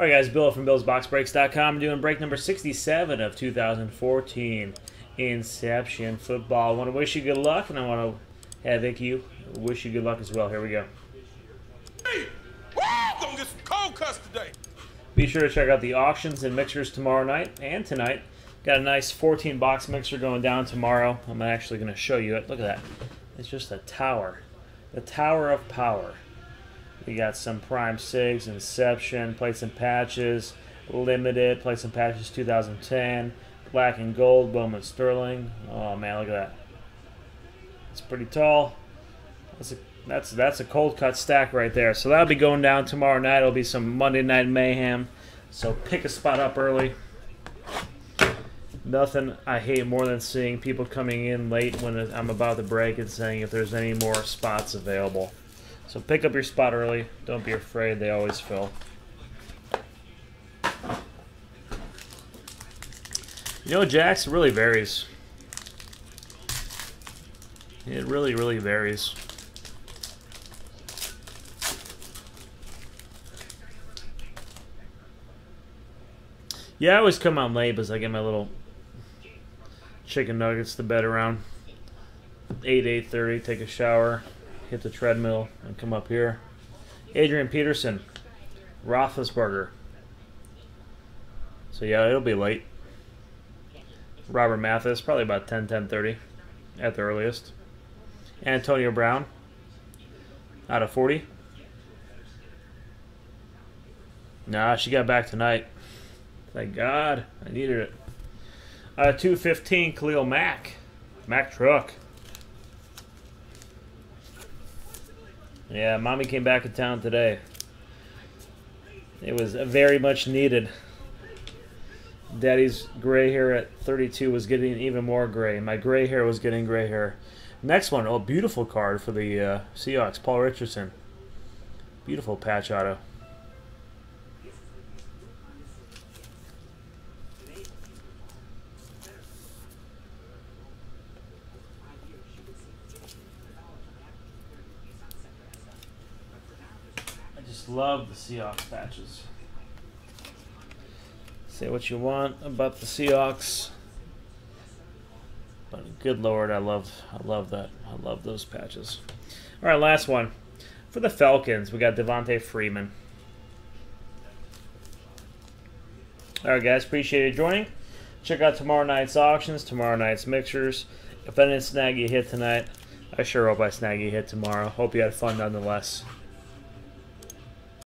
All right, guys, Bill from BillsBoxBreaks.com doing break number 67 of 2014 Inception Football. I want to wish you good luck, and I want to have you wish you good luck as well. Here we go. Hey, woo, gonna get some cold cuts today. Be sure to check out the auctions and mixers tomorrow night and tonight. Got a nice 14 box mixer going down tomorrow. I'm actually going to show you it. Look at that. It's just a tower. The Tower of Power. We got some Prime Sigs, Inception, Plates and Patches, Limited, Plates and Patches 2010, Black and Gold, Bowman Sterling. Oh man, look at that. It's pretty tall. That's a that's that's a cold cut stack right there. So that'll be going down tomorrow night. It'll be some Monday night mayhem. So pick a spot up early. Nothing I hate more than seeing people coming in late when I'm about to break and saying if there's any more spots available. So pick up your spot early. Don't be afraid. They always fill. You know, Jax really varies. It really, really varies. Yeah, I always come on late because I get my little chicken nuggets to bed around 8, 8.30, take a shower, hit the treadmill, and come up here. Adrian Peterson, Roethlisberger. So yeah, it'll be late. Robert Mathis, probably about 10, 10.30 at the earliest. Antonio Brown, out of 40. Nah, she got back tonight. Thank God. I needed it. Uh, 215 Khalil Mack. Mack truck. Yeah, mommy came back to town today. It was very much needed. Daddy's gray hair at 32 was getting even more gray. My gray hair was getting gray hair. Next one, oh, beautiful card for the uh, Seahawks. Paul Richardson. Beautiful patch auto. I just love the Seahawks patches. Say what you want about the Seahawks. But good lord, I love I love that. I love those patches. All right, last one. For the Falcons, we got Devonta Freeman. All right, guys, appreciate you joining. Check out tomorrow night's auctions, tomorrow night's mixers. If I didn't snag you hit tonight, I sure hope I snag you hit tomorrow. Hope you had fun nonetheless.